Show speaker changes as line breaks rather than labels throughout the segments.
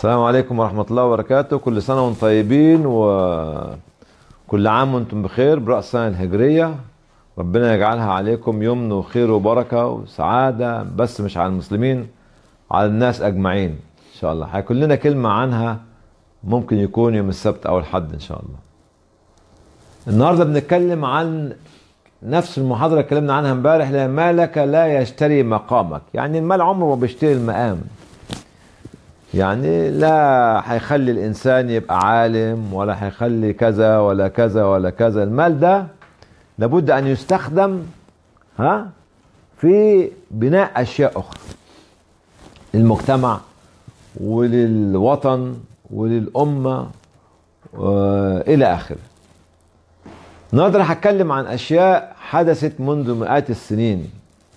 السلام عليكم ورحمة الله وبركاته. كل سنة وأنتم طيبين وكل عام وأنتم بخير برأس السنة الهجرية. ربنا يجعلها عليكم يمن وخير وبركة وسعادة بس مش على المسلمين على الناس أجمعين. إن شاء الله. هيكون لنا كلمة عنها ممكن يكون يوم السبت أو الحد إن شاء الله. النهاردة بنتكلم عن نفس المحاضرة اللي اتكلمنا عنها امبارح هي مالك لا يشتري مقامك. يعني المال عمره ما بيشتري المقام؟ يعني لا هيخلي الإنسان يبقى عالم ولا هيخلي كذا ولا كذا ولا كذا. المال ده لابد أن يستخدم ها في بناء أشياء أخرى. للمجتمع وللوطن وللأمة والى آخره. النهارده هتكلم عن أشياء حدثت منذ مئات السنين.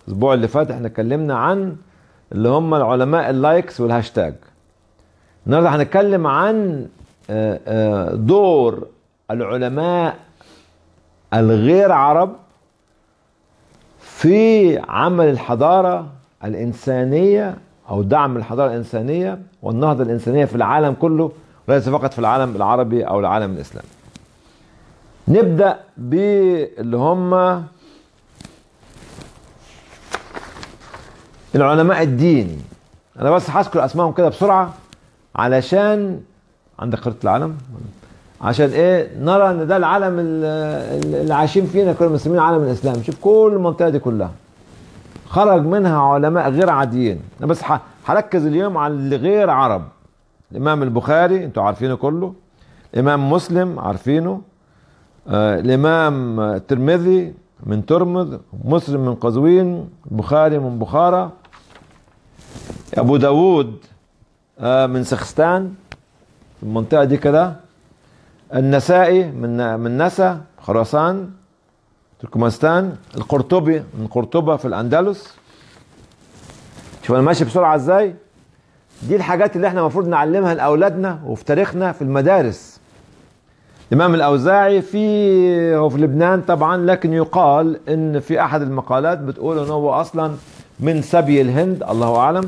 الأسبوع اللي فات إحنا اتكلمنا عن اللي هم العلماء الـ likes والـ hashtag. النهارده هنتكلم عن دور العلماء الغير عرب في عمل الحضارة الإنسانية أو دعم الحضارة الإنسانية والنهضة الإنسانية في العالم كله وليس فقط في العالم العربي أو العالم الإسلامي. نبدأ باللي هم العلماء الدين أنا بس هذكر أسمائهم كده بسرعة علشان عندك خريطة العالم؟ عشان إيه؟ نرى إن ده العالم اللي عايشين فينا كل المسلمين العالم الاسلامي شوف كل المنطقة دي كلها. خرج منها علماء غير عاديين. أنا بس هركز اليوم على اللي غير عرب. الإمام البخاري أنتوا عارفينه كله. الإمام مسلم عارفينه. آه الإمام الترمذي من ترمذ مسلم من قزوين بخاري من بخارى أبو داود من سخستان المنطقة دي كده. النسائي من من نسا خراسان تركمانستان القرطبي من قرطبة في الأندلس. شوف أنا ماشي بسرعة إزاي. دي الحاجات اللي إحنا المفروض نعلمها لأولادنا وفي تاريخنا في المدارس. الإمام الأوزاعي في هو في لبنان طبعا لكن يقال إن في أحد المقالات بتقول إن هو أصلا من سبي الهند الله أعلم.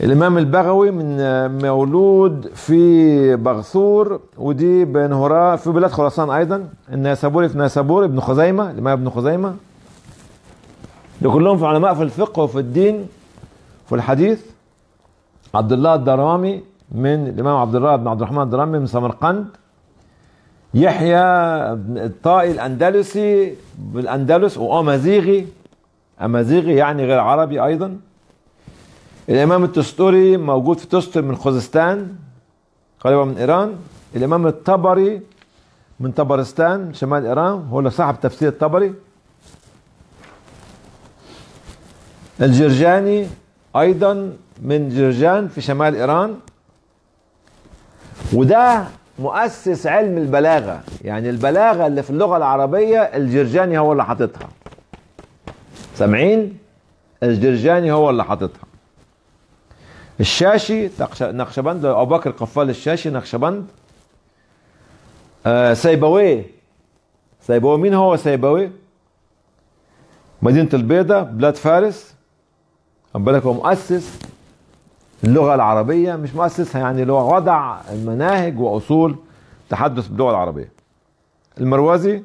الإمام البغوي من مولود في بغثور ودي بين هراء في بلاد خراسان أيضا النيسابوري في نيسابور ابن خزيمة الإمام ابن خزيمة. دول كلهم في علماء في الفقه وفي الدين في الحديث. عبد الله الدرامي من الإمام عبد الله بن عبد الرحمن الدرامي من سمرقند. يحيى الطائي الأندلسي بالأندلس وأمازيغي. أمازيغي يعني غير عربي أيضا. الإمام التستوري موجود في تستر من خوزستان قريبة من إيران. الإمام الطبري من طبرستان شمال إيران. هو اللي صاحب تفسير الطبري. الجرجاني أيضا من جرجان في شمال إيران. وده مؤسس علم البلاغة. يعني البلاغة اللي في اللغة العربية الجرجاني هو اللي حاططها. سامعين؟ الجرجاني هو اللي حاططها. الشاشي نقشبند أبو بكر قفال الشاشي نقشبند. آه سيبويه. سيبويه. مين هو سيبويه؟ مدينة البيضاء بلاد فارس. بالك هو مؤسس اللغة العربية مش مؤسسها يعني اللي هو وضع المناهج وأصول تحدث باللغة العربية. المروزي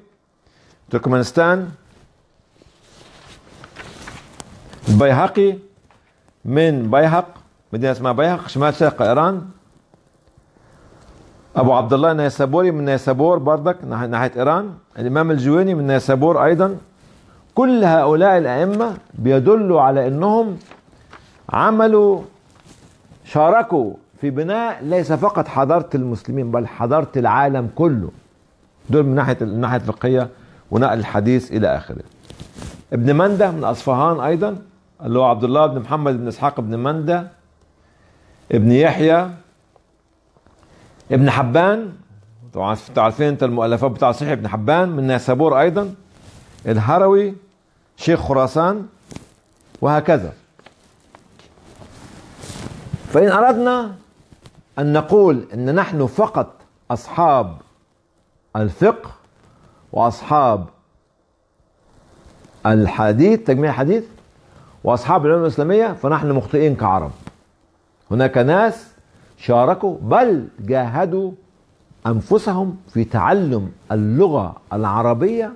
تركمانستان. البيهقي من بيهق. مدينة اسمها بيهق شمال شرق إيران. أبو عبد الله النيسابوري من نيسابور بردك ناحية إيران. الإمام الجويني من نيسابور أيضا. كل هؤلاء الأئمة بيدلوا على إنهم عملوا شاركوا في بناء ليس فقط حضارة المسلمين بل حضارة العالم كله. دول من ناحية الناحيه الفقهيه ونقل الحديث إلى آخره. ابن مندة من أصفهان أيضا اللي هو عبد الله بن محمد بن إسحاق بن مندة. ابن يحيى ابن حبان. طبعا عارفين انت المؤلفات بتاع صحيح ابن حبان من نيسابور أيضا. الهروي شيخ خراسان وهكذا. فإن أردنا أن نقول أن نحن فقط أصحاب الفقه وأصحاب الحديث تجميع الحديث وأصحاب العلوم الإسلامية فنحن مخطئين كعرب. هناك ناس شاركوا بل جاهدوا أنفسهم في تعلم اللغة العربية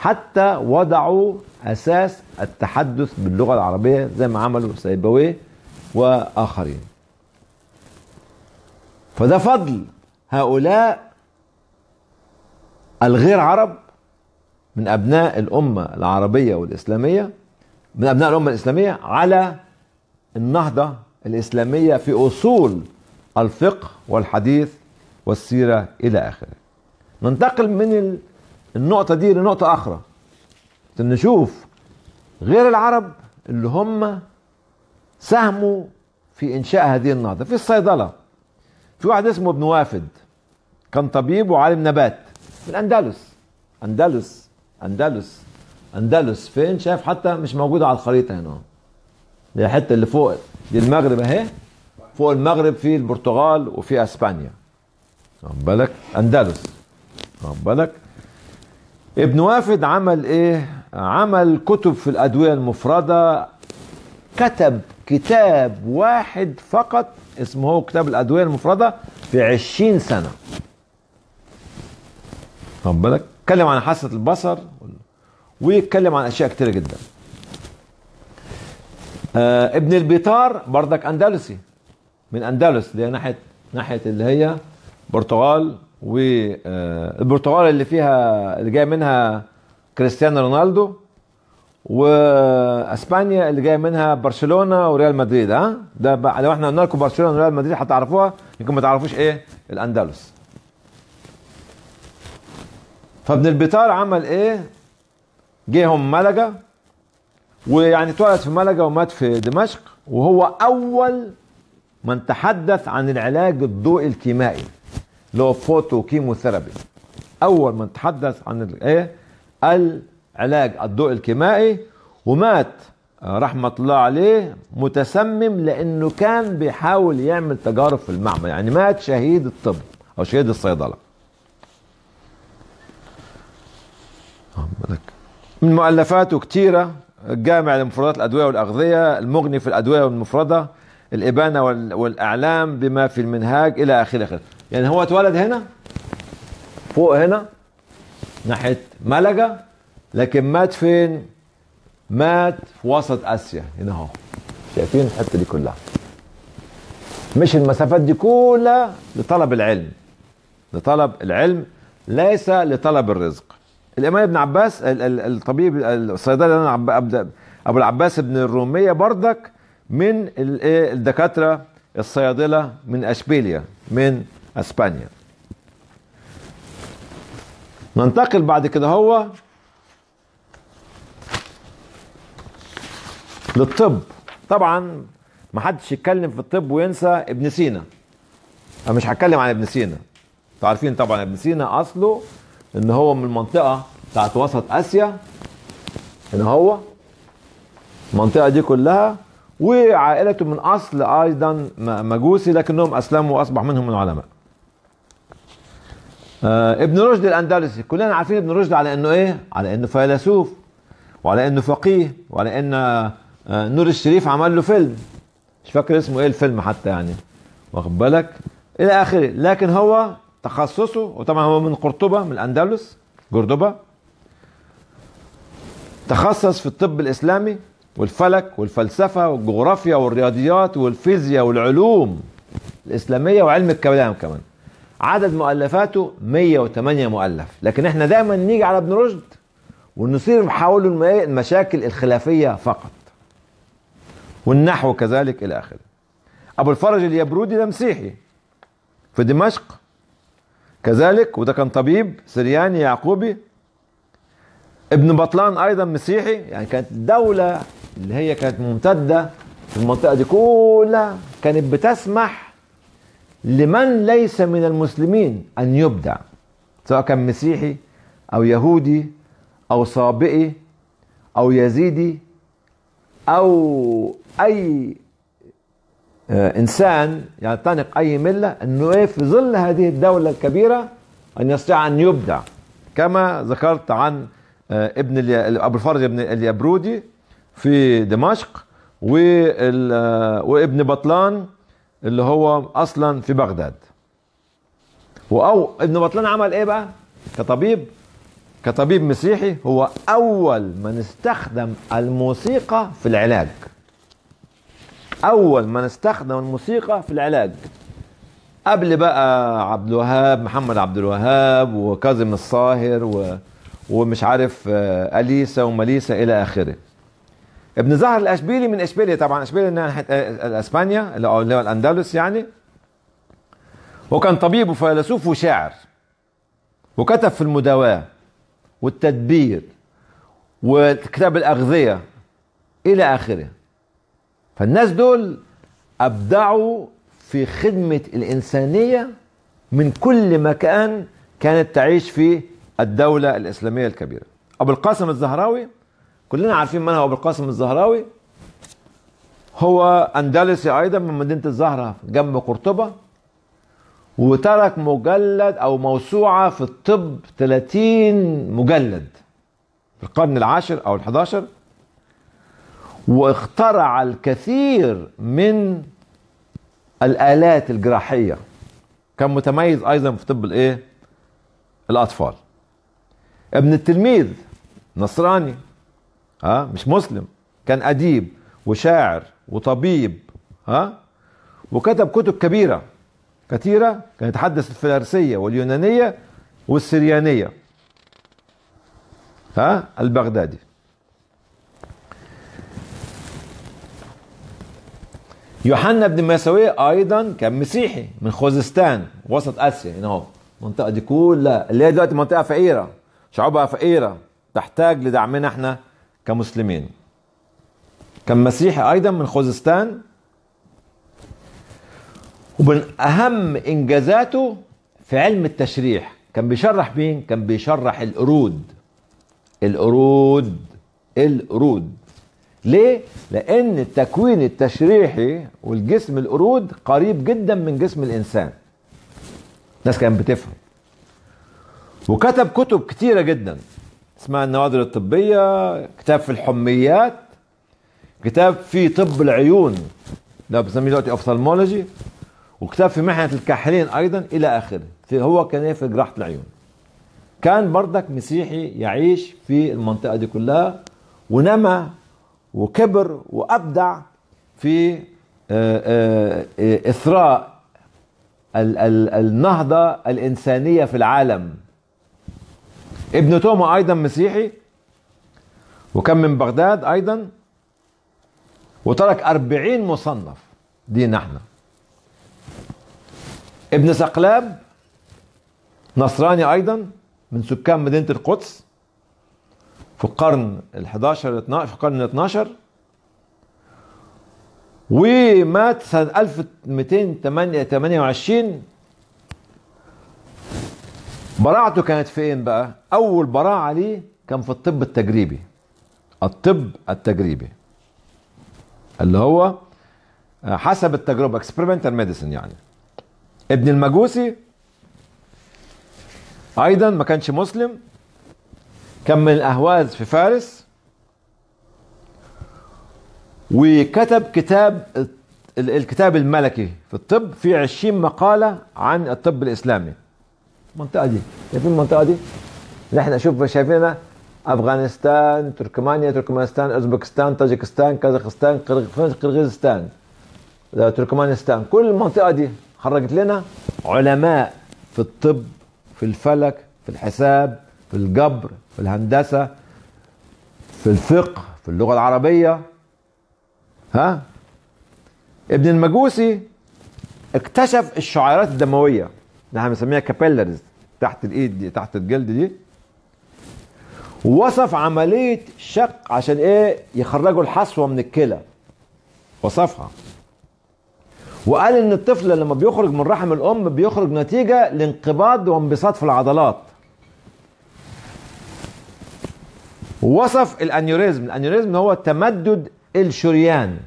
حتى وضعوا أساس التحدث باللغة العربية زي ما عملوا سيبويه وآخرين. فده فضل هؤلاء الغير عرب من أبناء الأمة العربية والإسلامية من أبناء الأمة الإسلامية على النهضة الإسلامية في أصول الفقه والحديث والسيرة إلى آخره. ننتقل من النقطة دي لنقطة أخرى. نشوف غير العرب اللي هم ساهموا في إنشاء هذه النهضة. في الصيدلة في واحد اسمه ابن وافد كان طبيب وعالم نبات في الاندلس أندلس أندلس أندلس. فين؟ شايف حتى مش موجوده على الخريطة هنا. دي الحته اللي فوق دي المغرب أهي فوق المغرب في البرتغال وفي إسبانيا. واخد بالك؟ أندلس. واخد بالك؟ ابن وافد عمل إيه؟ عمل كتب في الأدوية المفردة كتب كتاب واحد فقط اسمه هو كتاب الأدوية المفردة في عشرين سنة. واخد بالك؟ اتكلم عن حاسه البصر ويتكلم عن أشياء كتيرة جدا. آه ابن البيطار بردك أندلسي من أندلس اللي هي ناحيه ناحية اللي هي برتغال والبرتغال اللي فيها اللي جاي منها كريستيانو رونالدو وأسبانيا اللي جاي منها برشلونة وريال مدريد ها؟ ده بقى لو إحنا قلنا لكم برشلونة وريال مدريد هتعرفوها يمكن ما تعرفوش إيه؟ الأندلس. فابن البيطار عمل إيه؟ جيهم ملقا ويعني اتولد في ملقا ومات في دمشق وهو أول من تحدث عن العلاج الضوئي الكيمائي اللي هو photochemotherapy أول من تحدث عن الايه العلاج الضوئي الكيمائي ومات رحمة الله عليه متسمم لأنه كان بيحاول يعمل تجارب في المعمل. يعني مات شهيد الطب أو شهيد الصيدلة. من مؤلفاته كتيرة. الجامع لمفردات الأدوية والأغذية المغني في الأدوية والمفردة الإبانة والأعلام بما في المنهاج إلى آخره. آخره يعني هو اتولد هنا؟ فوق هنا؟ ناحية ملقا؟ لكن مات فين؟ مات في وسط آسيا. هنا اهو شايفين الحتة دي كلها. مش المسافات دي كلها لطلب العلم. لطلب العلم ليس لطلب الرزق. الإمام ابن عباس الطبيب الصيدلي أبو العباس ابن الرومية بردك من الدكاترة الصيادلة من أشبيليا من أسبانيا. ننتقل بعد كده هو للطب. طبعا ما حدش يتكلم في الطب وينسى ابن سينا. أنا مش هتكلم عن ابن سينا. أنتوا عارفين طبعا ابن سينا أصله إن هو من المنطقة بتاعت وسط آسيا هنا هو المنطقة دي كلها وعائلته من أصل أيضا مجوسي لكنهم أسلموا وأصبح منهم من العلماء. آه ابن رشد الأندلسي كلنا عارفين ابن رشد على إنه إيه؟ على إنه فيلسوف وعلى إنه فقيه وعلى ان آه نور الشريف عمل له فيلم. مش فاكر اسمه إيه الفيلم حتى يعني واخد بالك؟ إلى آخره. لكن هو تخصصه وطبعا هو من قرطبة من الأندلس قرطبة. تخصص في الطب الإسلامي والفلك والفلسفة والجغرافيا والرياضيات والفيزياء والعلوم الإسلامية وعلم الكلام كمان. عدد مؤلفاته 108 مؤلف. لكن إحنا دايما نيجي على ابن رشد ونصير حول المشاكل الخلافية فقط. والنحو كذلك إلى آخره. أبو الفرج اليبرودي ده مسيحي في دمشق. كذلك وده كان طبيب سرياني يعقوبي. ابن بطلان أيضا مسيحي يعني كانت الدولة اللي هي كانت ممتدة في المنطقة دي كلها كانت بتسمح لمن ليس من المسلمين أن يبدع سواء كان مسيحي أو يهودي أو صابئي أو يزيدي أو أي إنسان يعتنق أي ملة أنه إيه في ظل هذه الدولة الكبيرة أن يستطيع أن يبدع. كما ذكرت عن ابن أبو الفرج ابن اليبرودي في دمشق وال- وابن بطلان اللي هو أصلا في بغداد. وأو ابن بطلان عمل إيه بقى؟ كطبيب كطبيب مسيحي هو أول من استخدم الموسيقى في العلاج. أول من استخدم الموسيقى في العلاج. قبل بقى عبد الوهاب محمد عبد الوهاب وكاظم الصاهر و ومش عارف آه، أليسا ومليسا إلى آخره. ابن زهر الأشبيلي من إشبيليا طبعا إشبيليا ناحية آه، إسبانيا اللي هو الأندلس يعني. وكان طبيب وفيلسوف وشاعر. وكتب في المداواة والتدبير وكتاب الأغذية إلى آخره. فالناس دول أبدعوا في خدمة الإنسانية من كل مكان كانت تعيش فيه الدولة الإسلامية الكبيرة. أبو القاسم الزهراوي كلنا عارفين من هو أبو القاسم الزهراوي. هو أندلسي أيضا من مدينة الزهرة جنب قرطبة وترك مجلد أو موسوعة في الطب 30 مجلد في القرن العاشر أو الحداشر. واخترع الكثير من الآلات الجراحية. كان متميز أيضا في طب الإيه؟ الأطفال. ابن التلميذ نصراني ها مش مسلم كان أديب وشاعر وطبيب ها وكتب كتب كبيرة كثيرة كان يتحدث الفارسية واليونانية والسريانية ها البغدادي. يوحنا بن مساوية أيضا كان مسيحي من خوزستان وسط آسيا هنا اهو المنطقة دي كلها اللي هي دلوقتي منطقة فقيرة شعوبها فقيرة تحتاج لدعمنا إحنا كمسلمين. كان مسيحي أيضا من خوزستان ومن أهم إنجازاته في علم التشريح. كان بيشرح مين؟ كان بيشرح القرود. القرود القرود. ليه؟ لأن التكوين التشريحي والجسم القرود قريب جدا من جسم الإنسان. الناس كانت بتفهم. وكتب كتب كتيرة جدا. اسمها النوادر الطبية كتاب في الحميات كتاب في طب العيون. ده بنسميه دلوقتي اوفثالمولوجي وكتاب في محنة الكاحلين أيضا إلى آخره. هو كان إيه؟ في جراحة العيون. كان بردك مسيحي يعيش في المنطقة دي كلها. ونمى وكبر وأبدع في آه، آه، آه، إثراء ال- ال- النهضة الإنسانية في العالم. ابن توما أيضا مسيحي وكان من بغداد أيضا وترك أربعين مصنف دينا إحنا ابن سقلاب نصراني أيضا من سكان مدينة القدس. في القرن ال11 في القرن ال12 ومات سنة 1228 براعته كانت فين بقى؟ أول براعة ليه كان في الطب التجريبي. الطب التجريبي. اللي هو حسب التجربة experimental medicine يعني. ابن المجوسي أيضا ما كانش مسلم. كان من الأهواز في فارس؟ وكتب كتاب ال- الكتاب الملكي في الطب فيه 20 مقالة عن الطب الإسلامي. المنطقة دي. شايفين المنطقة دي؟ إحنا شوف شايفينها. أفغانستان تركمانيا تركمانستان أوزبكستان طاجكستان كازاخستان قرغ- قرغيزستان. تركمانستان. كل المنطقة دي خرجت لنا علماء في الطب في الفلك في الحساب في الجبر في الهندسة في الفقه في اللغة العربية. ها؟ ابن المجوسي اكتشف الشعيرات الدموية اللي إحنا بنسميها كابيلرز تحت الإيد دي تحت الجلد دي. ووصف عملية شق عشان إيه؟ يخرجوا الحصوة من الكلى. وصفها. وقال إن الطفل لما بيخرج من رحم الأم بيخرج نتيجة لانقباض وانبساط في العضلات. ووصف الانيوريزم. الانيوريزم هو تمدد الشريان.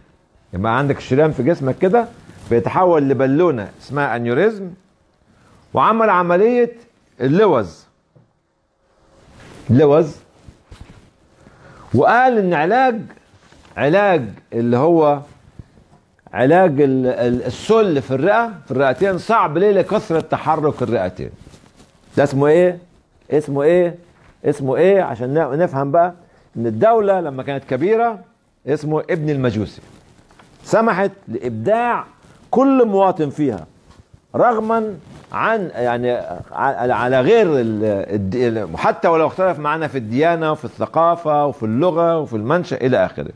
يبقى عندك الشريان في جسمك كده بيتحول لبالونة اسمها انيوريزم وعمل عملية اللوز. لوز وقال إن علاج علاج اللي هو علاج ال- ال- السل في الرئة في الرئتين صعب ليه؟ لكثرة تحرك الرئتين. ده اسمه إيه؟ اسمه إيه؟ اسمه إيه؟ عشان نفهم بقى إن الدولة لما كانت كبيرة اسمه ابن المجوسي. سمحت لإبداع كل مواطن فيها رغما عن يعني على غير حتى ولو اختلف معنا في الديانة وفي الثقافة وفي اللغة وفي المنشأ إلى آخره.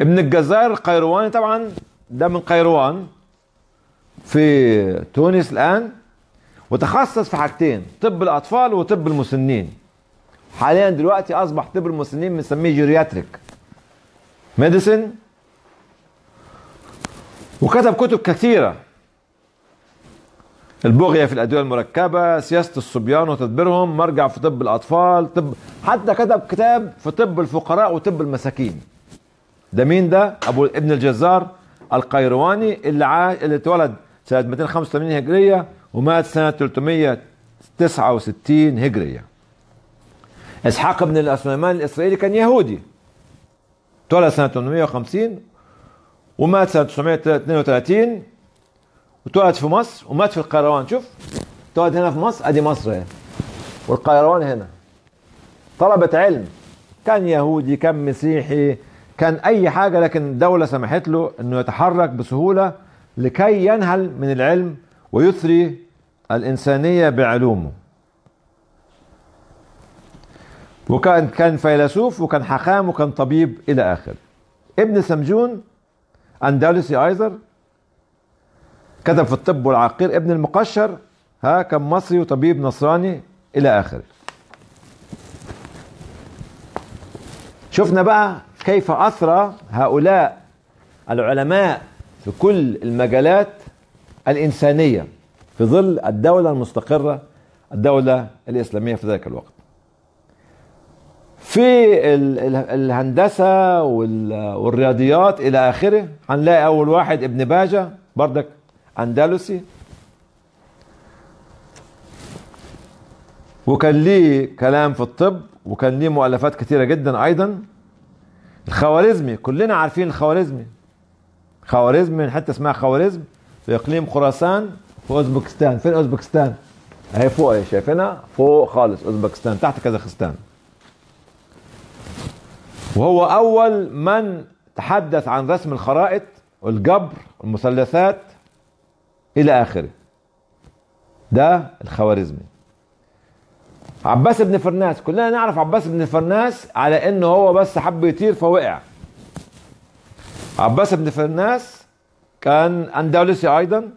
ابن الجزار القيرواني طبعا ده من قيروان في تونس الآن. وتخصص في حاجتين طب الأطفال وطب المسنين. حاليا دلوقتي أصبح طب المسنين بنسميه geriatric medicine وكتب كتب كثيرة. البغية في الأدوية المركبة سياسة الصبيان وتدبيرهم مرجع في طب الأطفال طب حتى كتب كتاب في طب الفقراء وطب المساكين. ده مين ده؟ أبو ابن الجزار القيرواني اللي عاش اللي اتولد سنة 285 هجرية. ومات سنة 369 هجرية. إسحاق بن الأسليمان الإسرائيلي كان يهودي. اتولد سنة 850 ومات سنة 932 وتولد في مصر ومات في القيروان. شوف تولد هنا في مصر أدي مصر اهي والقيروان هنا. طلبة علم. كان يهودي كان مسيحي كان أي حاجة لكن الدولة سمحت له إنه يتحرك بسهولة لكي ينهل من العلم ويثري الإنسانية بعلومه. وكان كان فيلسوف وكان حكام وكان طبيب إلى اخره ابن سمجون أندلسي أيضا كتب في الطب والعقير ابن المقشر ها كان مصري وطبيب نصراني إلى اخره شفنا بقى كيف اثرى هؤلاء العلماء في كل المجالات الإنسانية في ظل الدولة المستقرة الدولة الإسلامية في ذلك الوقت. في ال- ال- الهندسة وال- والرياضيات إلى آخره هنلاقي أول واحد ابن باجة بردك أندلسي. وكان ليه كلام في الطب وكان ليه مؤلفات كثيرة جدا أيضا. الخوارزمي كلنا عارفين الخوارزمي. خوارزمي من حتة اسمها خوارزم. في اقليم خراسان في أوزبكستان. فين أوزبكستان؟ اهي فوق اهي شايفينها فوق خالص أوزبكستان تحت كازاخستان. وهو أول من تحدث عن رسم الخرائط والجبر والمثلثات إلى آخره. ده الخوارزمي. عباس بن فرناس كلنا نعرف عباس بن فرناس على إنه هو بس حب يطير فوقع. عباس بن فرناس كان أندلسي أيضا.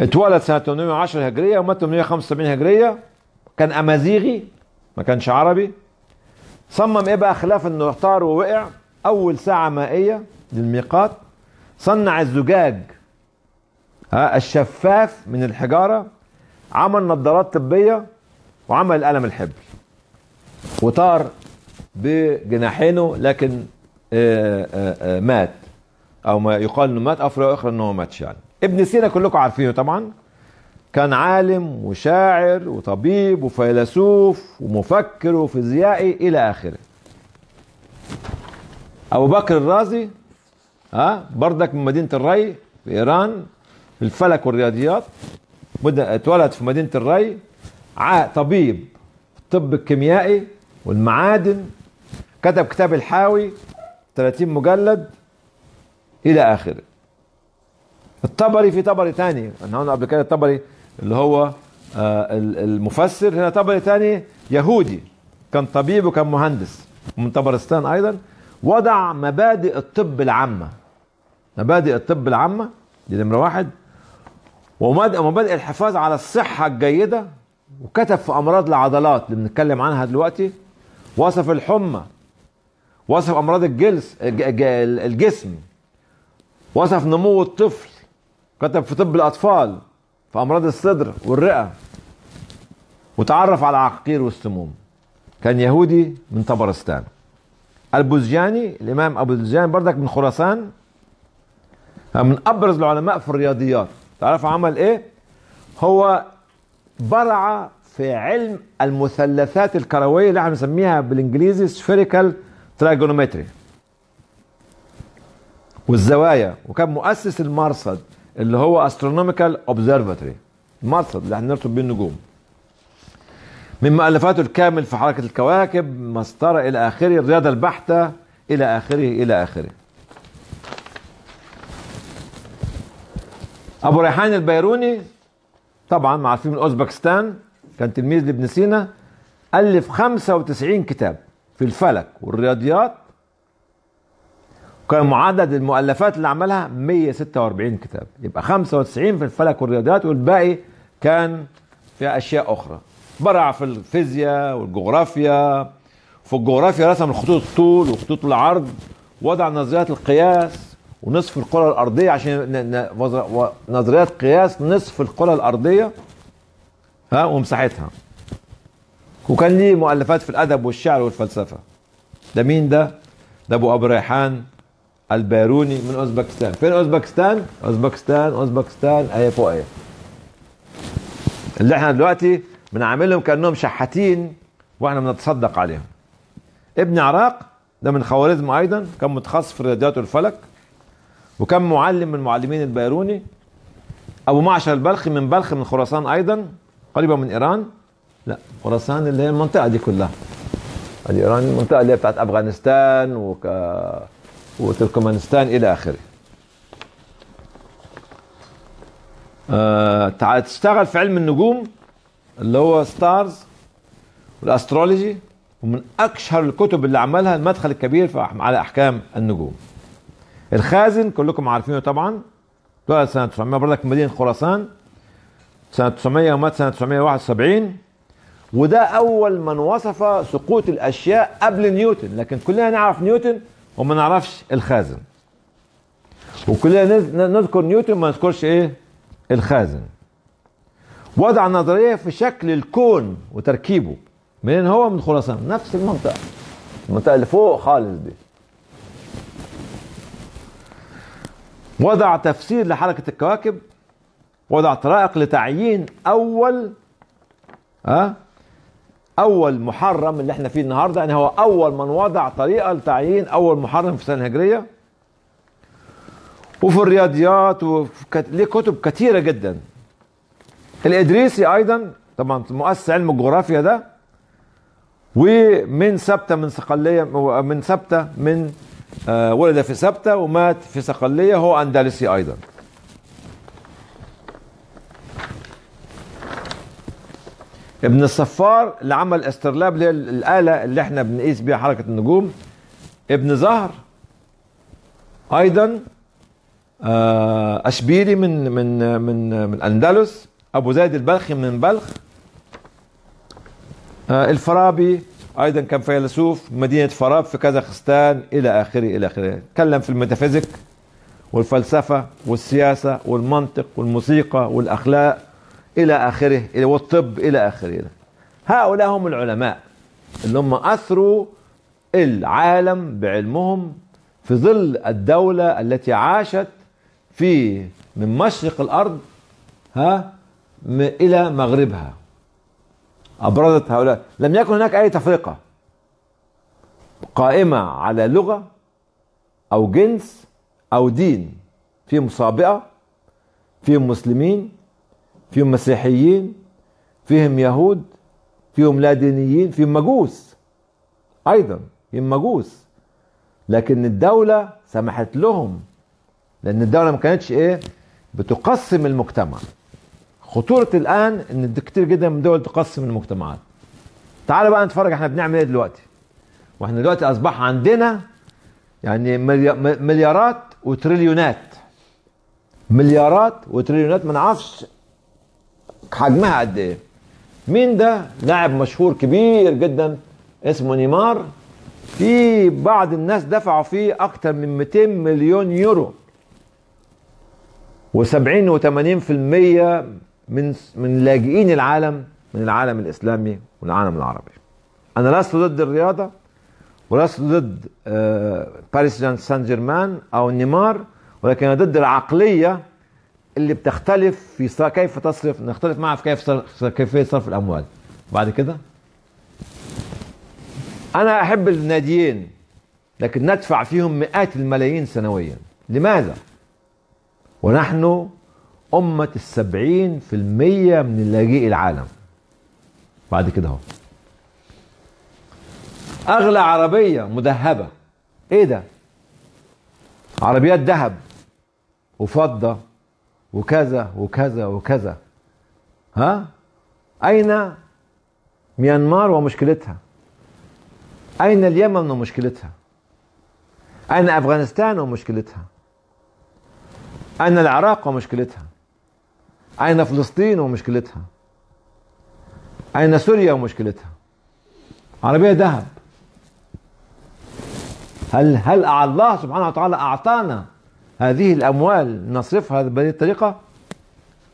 اتولد سنة 810 هجرية ومات 875 هجرية. كان أمازيغي ما كانش عربي. صمم إيه بقى خلاف إنه احتار ووقع. أول ساعة مائية للميقات. صنع الزجاج الشفاف من الحجارة. عمل نظارات طبية وعمل القلم الحبر وطار بجناحينه لكن آه، آه، آه، مات. أو ما يقال إنه مات أو أخرى إنه ما ماتش يعني ابن سينا كلكم عارفينه طبعا. كان عالم وشاعر وطبيب وفيلسوف ومفكر وفيزيائي إلى آخره. أبو بكر الرازي ها بردك من مدينة الري في إيران في الفلك والرياضيات. اتولد في مدينة الري. طبيب الطب الكيميائي والمعادن. كتب كتاب الحاوي 30 مجلد. إلى آخره. الطبري في طبري تاني. إحنا قلنا قبل كده الطبري اللي هو آه، ال- المفسر هنا طبري تاني يهودي. كان طبيب وكان مهندس. من طبرستان أيضا. وضع مبادئ الطب العامة. مبادئ الطب العامة. دي نمرة واحد. ومبادئ مبادئ الحفاظ على الصحة الجيدة. وكتب في أمراض العضلات اللي بنتكلم عنها دلوقتي. وصف الحمى. وصف أمراض الجلس الج- الج- الجسم. وصف نمو الطفل كتب في طب الأطفال في أمراض الصدر والرئة وتعرف على العقاقير والسموم كان يهودي من طبرستان. البوزجاني الإمام أبو البوزجاني بردك من خراسان من أبرز العلماء في الرياضيات. تعرف عمل إيه؟ هو برع في علم المثلثات الكروية اللي إحنا بنسميها بالإنجليزي spherical تراجونومتري والزوايا. وكان مؤسس المرصد اللي هو astronomical observatory المرصد اللي إحنا نرصد بيه النجوم. من مؤلفاته الكامل في حركة الكواكب مسطرة إلى آخره الرياضة البحتة إلى آخره إلى آخره. أبو ريحان البيروني طبعا عارفين من أوزبكستان كان تلميذ لابن سينا ألف 95 كتاب في الفلك والرياضيات كان معدد المؤلفات اللي عملها 146 كتاب. يبقى 95 في الفلك والرياضيات والباقي كان في أشياء أخرى. برع في الفيزياء والجغرافيا. في الجغرافيا رسم الخطوط الطول وخطوط العرض وضع نظريات القياس ونصف الكرة الأرضية عشان نظريات قياس نصف الكرة الأرضية ها ومساحتها. وكان ليه مؤلفات في الأدب والشعر والفلسفة. ده مين ده؟ ده أبو أبو ريحان. البيروني من أوزبكستان. فين أوزبكستان؟ أوزبكستان أوزبكستان أهي فوق أهي اللي إحنا دلوقتي بنعاملهم كأنهم شحاتين وإحنا بنتصدق عليهم. ابن عراق ده من خوارزم أيضا كان متخصص في الرياضيات والفلك وكان معلم من معلمين البيروني. أبو معشر البلخي من بلخ من خراسان أيضا قريبه من إيران. لا خراسان اللي هي المنطقة دي كلها. ادي إيران المنطقة اللي هي بتاعت أفغانستان وك... وتركمانستان إلى آخره. آه تشتغل في علم النجوم اللي هو stars والـ astrology ومن اشهر الكتب اللي عملها المدخل الكبير على أحكام النجوم. الخازن كلكم عارفينه طبعا اتولد سنة 900 برضك في مدينة خراسان سنة 900 ومات سنة 971 وده أول من وصف سقوط الأشياء قبل نيوتن لكن كلنا نعرف نيوتن وما نعرفش الخازن وكلنا نذكر نيوتن ما نذكرش إيه؟ الخازن وضع نظرية في شكل الكون وتركيبه. منين هو؟ من خراسان. نفس المنطقة. المنطقة اللي فوق خالص دي. وضع تفسير لحركة الكواكب. وضع طرائق لتعيين أول ها أول محرم اللي إحنا فيه النهارده يعني هو أول من وضع طريقه لتعيين أول محرم في السنة الهجرية. وفي الرياضيات وكت... ليه كتب كثيره جدا. الإدريسي أيضا طبعا مؤسس علم الجغرافيا ده. ومن سبتة من صقلية من سبتة من آه ولد في سبتة ومات في صقلية هو أندلسي أيضا. ابن الصفار اللي عمل استرلاب اللي هي الاله اللي إحنا بنقيس بيها حركة النجوم. ابن زهر أيضا آه، أشبيلي من من من من الاندلس أبو زيد البلخي من بلخ آه، الفارابي أيضا كان فيلسوف مدينة فاراب في كازاخستان إلى اخره إلى آخره. تكلم في الميتافيزيك والفلسفة والسياسة والمنطق والموسيقى والأخلاق. إلى- والطب إلى آخره. هؤلاء هم العلماء اللي هم أثروا العالم بعلمهم في ظل الدولة التي عاشت في من مشرق الأرض ها إلى مغربها. أبرزت هؤلاء. لم يكن هناك أي تفرقة قائمة على لغة أو جنس أو دين فيهم صابئه فيهم مسلمين فيهم مسيحيين فيهم يهود فيهم لا دينيين فيهم مجوس. أيضا فيهم مجوس. لكن الدولة سمحت لهم لأن الدولة ما كانتش إيه؟ بتقسم المجتمع. خطورة الآن إن كتير جدا من الدول تقسم المجتمعات. تعالوا بقى نتفرج إحنا بنعمل إيه دلوقتي؟ وإحنا دلوقتي أصبح عندنا يعني ملي- مليارات وتريليونات. مليارات وتريليونات ما نعرفش حجمها قد إيه؟ مين ده؟ لاعب مشهور كبير جدا اسمه نيمار. في بعض الناس دفعوا فيه أكتر من 200 مليون يورو. و70 و80% من من لاجئين العالم من العالم الإسلامي والعالم العربي. أنا لست ضد الرياضة ولست ضد باريس سان جيرمان أو نيمار ولكن ضد العقلية اللي بتختلف في كيف تصرف نختلف معها في كيف كيفيه صرف الأموال. بعد كده؟ أنا أحب الناديين لكن ندفع فيهم مئات الملايين سنويا. لماذا؟ ونحن أمة السبعين في المية من لاجئي العالم. بعد كده أهو. أغلى عربية مذهبة. إيه ده؟ عربيات ذهب. وفضة. وكذا وكذا وكذا ها؟ أين ميانمار ومشكلتها؟ أين اليمن ومشكلتها؟ أين أفغانستان ومشكلتها؟ أين العراق ومشكلتها؟ أين فلسطين ومشكلتها؟ أين سوريا ومشكلتها؟ عربية ذهب هل هل الله سبحانه وتعالى أعطانا هذه الأموال نصرفها بهذه الطريقة؟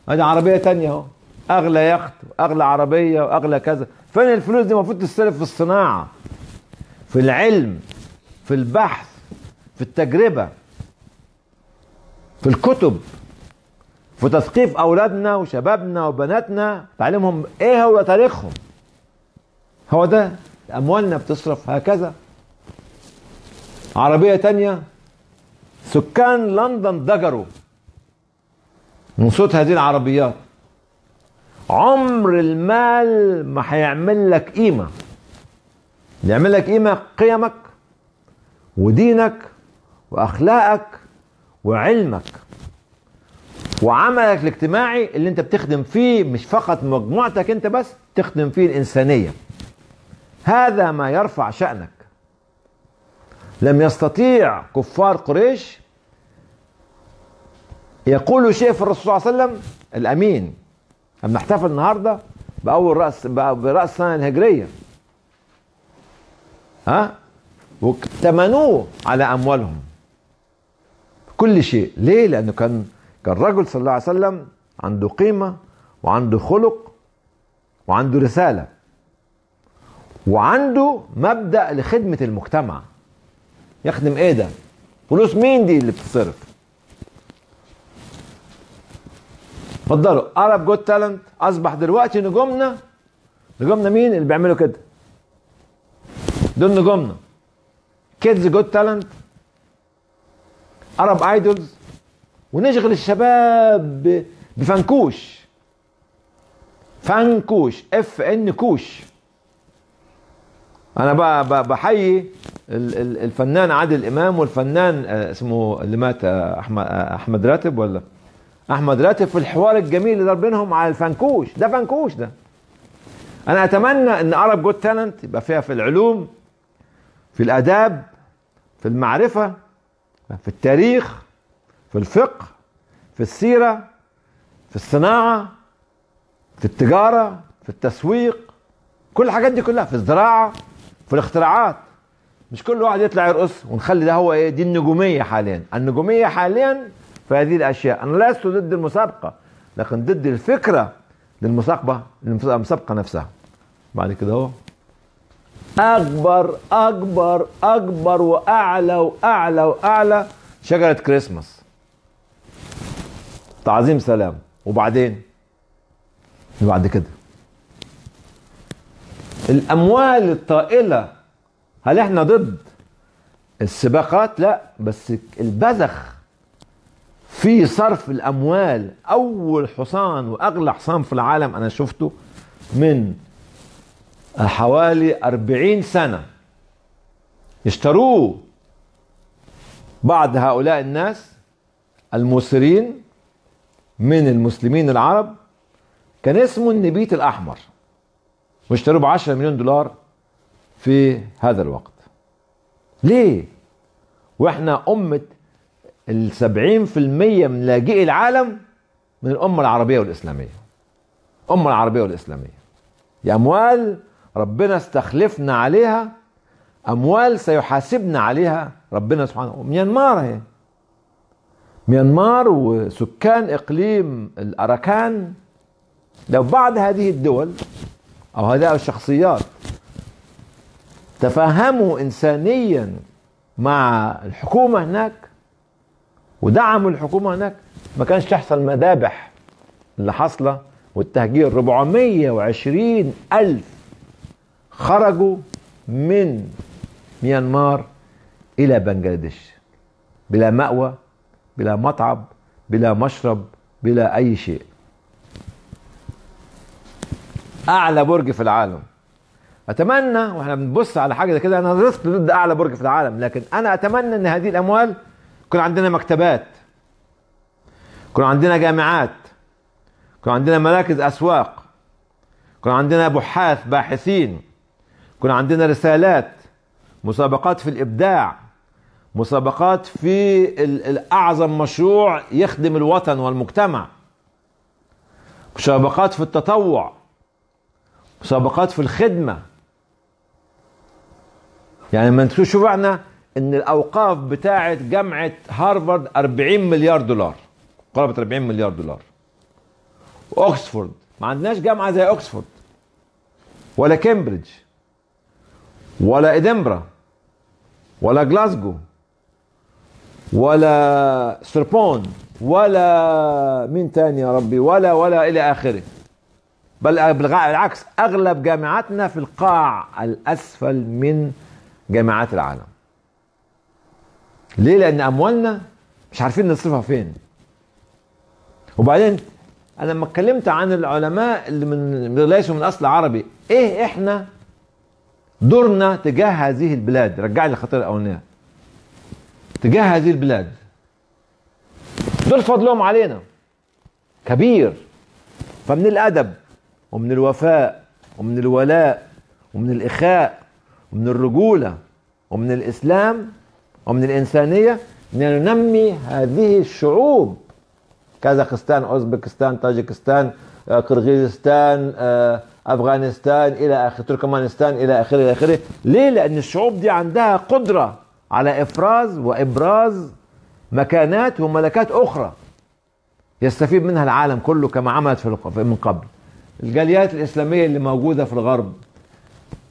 هذه عربية تانية أهو. أغلى يخت وأغلى عربية وأغلى كذا. فين الفلوس دي؟ المفروض تستلف في الصناعة في العلم في البحث في التجربة في الكتب في تثقيف أولادنا وشبابنا وبناتنا. تعليمهم إيه هو تاريخهم؟ هو ده. أموالنا بتصرف هكذا. عربية تانية سكان لندن ضجروا من صوت هذه العربيات عمر المال ما هيعمل لك قيمة. يعمل لك قيمة قيمك ودينك وأخلاقك وعلمك وعملك الاجتماعي اللي انت بتخدم فيه مش فقط مجموعتك انت بس تخدم فيه الإنسانية. هذا ما يرفع شأنك. لم يستطيع كفار قريش يقولوا شيء في الرسول صلى الله عليه وسلم؟ الأمين. أما نحتفل النهارده بأول راس برأس السنة الهجرية. ها؟ وائتمنوه على أموالهم. كل شيء. ليه؟ لأنه كان كان رجل صلى الله عليه وسلم عنده قيمة وعنده خلق وعنده رسالة وعنده مبدأ لخدمة المجتمع. يخدم إيه ده فلوس مين دي اللي بتتصرف اتفضلوا. Arabs Got Talent أصبح دلوقتي نجومنا. نجومنا مين اللي بيعملوا كده؟ دول نجومنا. Kids Got Talent Arab Idols ونشغل الشباب بفنكوش فنكوش اف ان كوش. أنا بقى بحيي الفنان عادل إمام والفنان اسمه اللي مات احمد أحمد راتب ولا؟ أحمد راتب في الحوار الجميل اللي دار بينهم على الفنكوش. ده فنكوش ده. أنا أتمنى إن Arabs Got Talent يبقى فيها في العلوم في الأداب في المعرفة في التاريخ في الفقه في السيرة في الصناعة في التجارة في التسويق كل الحاجات دي كلها في الزراعة في الاختراعات. مش كل واحد يطلع يرقص ونخلي ده هو إيه؟ دي النجومية حاليا. النجومية حاليا في هذه الأشياء. أنا لست ضد المسابقة لكن ضد الفكرة للمسابقة المسابقه نفسها. بعد كده اهو أكبر أكبر أكبر وأعلى وأعلى وأعلى شجرة كريسماس. تعظيم سلام. وبعدين؟ بعد كده. الأموال الطائلة هل إحنا ضد؟ السباقات لا بس البذخ في صرف الأموال. أول حصان وأغلى حصان في العالم أنا شفته من حوالي أربعين سنة اشتروه بعض هؤلاء الناس المسرين من المسلمين العرب كان اسمه النبيت الأحمر. واشتروه ب 10 مليون دولار في هذا الوقت. ليه؟ وإحنا السبعين في المية من لاجئي العالم من الأمة العربية والإسلامية. الأمة العربية والإسلامية. دي أموال ربنا استخلفنا عليها أموال سيحاسبنا عليها ربنا سبحانه ميانمار هي. ميانمار وسكان إقليم الأراكان لو بعض هذه الدول أو هؤلاء الشخصيات. تفاهموا إنسانيا مع الحكومة هناك ودعموا الحكومة هناك. ما كانش تحصل مذابح اللي حاصلة والتهجير. 420 ألف خرجوا من ميانمار إلى بنجلاديش بلا مأوى بلا مطعم بلا مشرب بلا أي شيء. أعلى برج في العالم. أتمنى وإحنا بنبص على حاجة كده أنا لست ضد أعلى برج في العالم لكن أنا أتمنى إن هذه الأموال يكون عندنا مكتبات يكون عندنا جامعات يكون عندنا مراكز أسواق يكون عندنا بحاث باحثين يكون عندنا رسالات مسابقات في الإبداع مسابقات في ال- الأعظم مشروع يخدم الوطن والمجتمع مسابقات في التطوع. مسابقات في الخدمة. يعني ما أنتوا إحنا إن الأوقاف بتاعه جامعة هارفارد 40 مليار دولار. قرابه 40 مليار دولار. واكسفورد ما عندناش جامعة زي اوكسفورد ولا كامبريدج. ولا إدنبرا. ولا جلاسجو ولا سوربون ولا مين تاني يا ربي؟ ولا ولا إلى آخره. بل بالعكس أغلب جامعاتنا في القاع الأسفل من جامعات العالم. ليه؟ لأن أموالنا مش عارفين نصرفها فين. وبعدين أنا لما اتكلمت عن العلماء اللي من ليسوا من أصل عربي إيه إحنا دورنا تجاه هذه البلاد؟ رجعني للخطيره الأولانية. تجاه هذه البلاد. دول فضلهم علينا. كبير. فمن الأدب. ومن الوفاء ومن الولاء ومن الإخاء ومن الرجولة ومن الإسلام ومن الإنسانية ان ننمي هذه الشعوب. كازاخستان أوزبكستان طاجكستان آه، قرغيزستان آه، أفغانستان إلى اخره تركمانستان إلى اخره إلى آخره. ليه؟ لأن الشعوب دي عندها قدرة على إفراز وإبراز مكانات وملكات أخرى يستفيد منها العالم كله كما عملت من قبل. الجاليات الإسلامية اللي موجودة في الغرب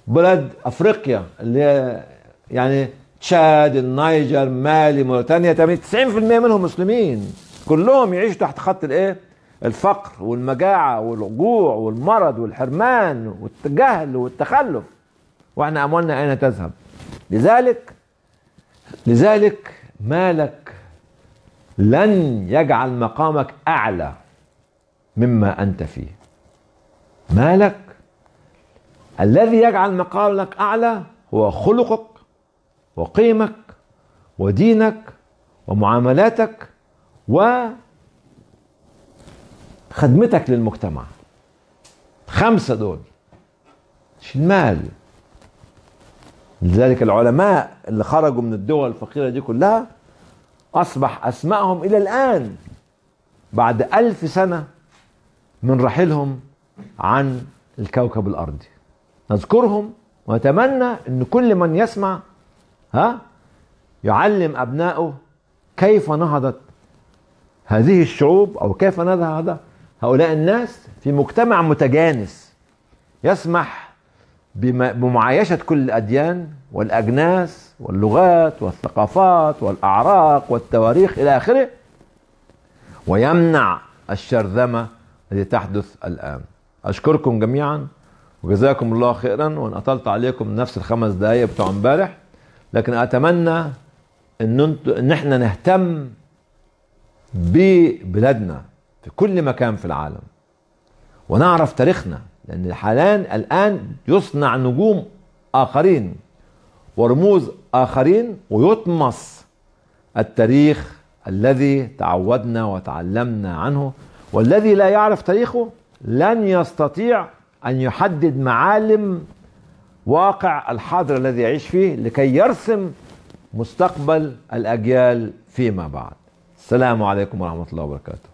بلاد أفريقيا اللي هي يعني تشاد النيجر مالي موريتانيا 80 90% منهم مسلمين. كلهم يعيشوا تحت خط الإيه؟ الفقر والمجاعة والجوع والمرض والحرمان والجهل والتخلف. وإحنا أموالنا أين تذهب؟ لذلك لذلك مالك لن يجعل مقامك أعلى مما أنت فيه. مالك الذي يجعل مقامك أعلى هو خلقك وقيمك ودينك ومعاملاتك وخدمتك للمجتمع. خمسة دول. مش المال؟ لذلك العلماء اللي خرجوا من الدول الفقيرة دي كلها أصبح أسمائهم إلى الآن بعد ألف سنة من رحيلهم عن الكوكب الأرضي. نذكرهم ونتمنى أن كل من يسمع ها يعلم أبنائه كيف نهضت هذه الشعوب أو كيف نهض هؤلاء الناس في مجتمع متجانس يسمح بم- بمعايشة كل الأديان والأجناس واللغات والثقافات والأعراق والتواريخ إلى آخره ويمنع الشرذمة التي تحدث الآن. أشكركم جميعا وجزاكم الله خيرا وإن أطلت عليكم نفس الخمس دقايق بتوع امبارح. لكن أتمنى إن انت- إن إحنا نهتم ببلادنا في كل مكان في العالم ونعرف تاريخنا. لأن حاليا الآن يصنع نجوم آخرين ورموز آخرين ويطمس التاريخ الذي تعودنا وتعلمنا عنه. والذي لا يعرف تاريخه لن يستطيع أن يحدد معالم واقع الحاضر الذي يعيش فيه لكي يرسم مستقبل الأجيال فيما بعد. السلام عليكم ورحمة الله وبركاته.